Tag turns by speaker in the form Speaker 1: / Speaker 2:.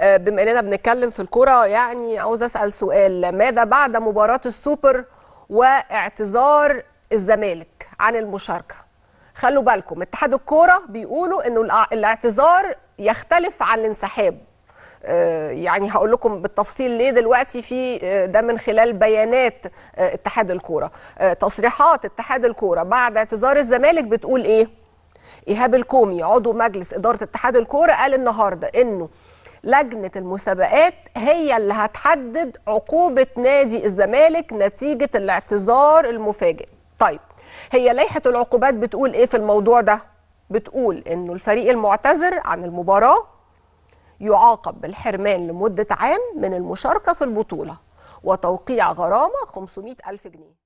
Speaker 1: آه، بما اننا بنتكلم في الكرة يعني عاوز أسأل سؤال. ماذا بعد مباراة السوبر واعتذار الزمالك عن المشاركة؟ خلوا بالكم اتحاد الكورة بيقولوا إنه الاعتذار يختلف عن الانسحاب. آه، يعني هقول لكم بالتفصيل ليه دلوقتي في آه، ده من خلال بيانات اتحاد الكورة. تصريحات اتحاد الكورة بعد اعتذار الزمالك بتقول إيه؟ إيهاب الكومي عضو مجلس إدارة اتحاد الكورة قال النهارده إنه لجنة المسابقات هي اللي هتحدد عقوبة نادي الزمالك نتيجة الاعتذار المفاجئ. طيب هي لائحة العقوبات بتقول إيه في الموضوع ده؟ بتقول إنه الفريق المعتذر عن المباراة يعاقب بالحرمان لمدة عام من المشاركة في البطولة وتوقيع غرامة 500 ألف جنيه.